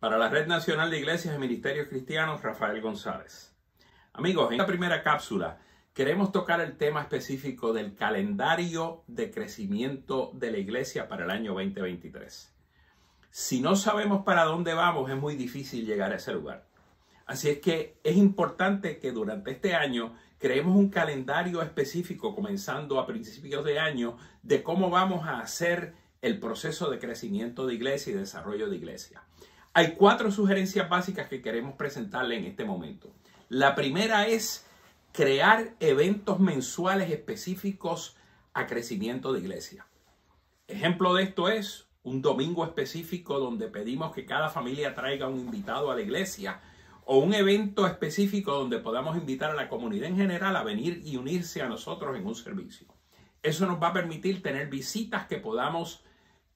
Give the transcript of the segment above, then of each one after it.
Para la Red Nacional de Iglesias y Ministerios Cristianos, Rafael González. Amigos, en esta primera cápsula queremos tocar el tema específico del calendario de crecimiento de la iglesia para el año 2023. Si no sabemos para dónde vamos, es muy difícil llegar a ese lugar. Así es que es importante que durante este año creemos un calendario específico, comenzando a principios de año, de cómo vamos a hacer el proceso de crecimiento de iglesia y desarrollo de iglesia. Hay cuatro sugerencias básicas que queremos presentarle en este momento. La primera es crear eventos mensuales específicos a crecimiento de iglesia. Ejemplo de esto es un domingo específico donde pedimos que cada familia traiga un invitado a la iglesia o un evento específico donde podamos invitar a la comunidad en general a venir y unirse a nosotros en un servicio. Eso nos va a permitir tener visitas que podamos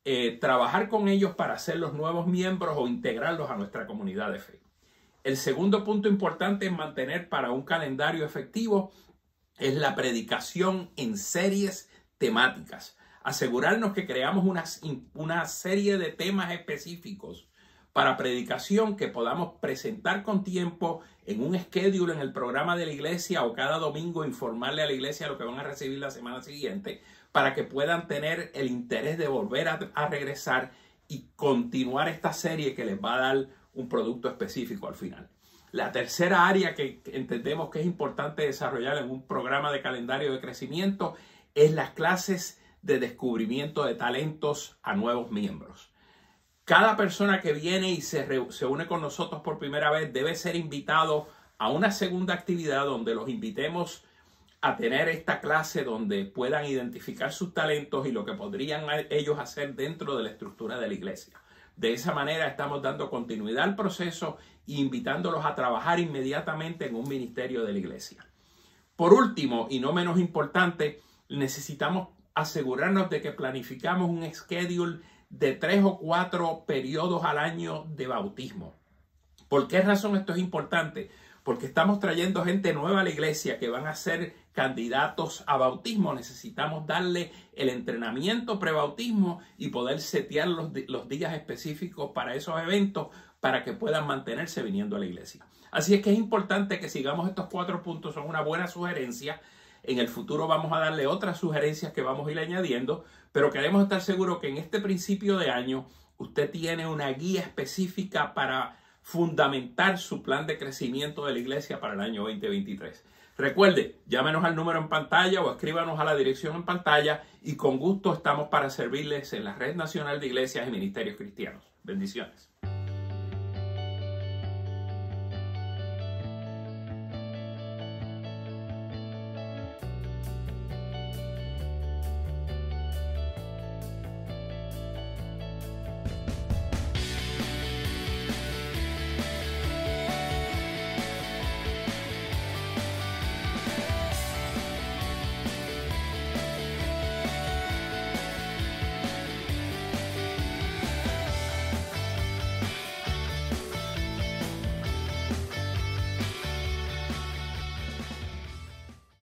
eh, trabajar con ellos para ser los nuevos miembros o integrarlos a nuestra comunidad de fe. El segundo punto importante en mantener para un calendario efectivo es la predicación en series temáticas. Asegurarnos que creamos una serie de temas específicos para predicación que podamos presentar con tiempo en un schedule en el programa de la iglesia o cada domingo informarle a la iglesia lo que van a recibir la semana siguiente para que puedan tener el interés de volver a, regresar y continuar esta serie que les va a dar un producto específico al final. La tercera área que entendemos que es importante desarrollar en un programa de calendario de crecimiento es las clases de descubrimiento de talentos a nuevos miembros. Cada persona que viene y se, se une con nosotros por primera vez debe ser invitado a una segunda actividad donde los invitemos a tener esta clase donde puedan identificar sus talentos y lo que podrían ellos hacer dentro de la estructura de la iglesia. De esa manera estamos dando continuidad al proceso e invitándolos a trabajar inmediatamente en un ministerio de la iglesia. Por último, y no menos importante, necesitamos asegurarnos de que planificamos un schedule de tres o cuatro periodos al año de bautismo. ¿Por qué razón esto es importante? porque estamos trayendo gente nueva a la iglesia que van a ser candidatos a bautismo. Necesitamos darle el entrenamiento pre-bautismo y poder setear los, los días específicos para esos eventos para que puedan mantenerse viniendo a la iglesia. Así es que es importante que sigamos estos cuatro puntos, son una buena sugerencia. En el futuro vamos a darle otras sugerencias que vamos a ir añadiendo, pero queremos estar seguros que en este principio de año usted tiene una guía específica para fundamentar su plan de crecimiento de la iglesia para el año 2023. Recuerde, llámenos al número en pantalla o escríbanos a la dirección en pantalla y con gusto estamos para servirles en la Red Nacional de Iglesias y Ministerios Cristianos. Bendiciones.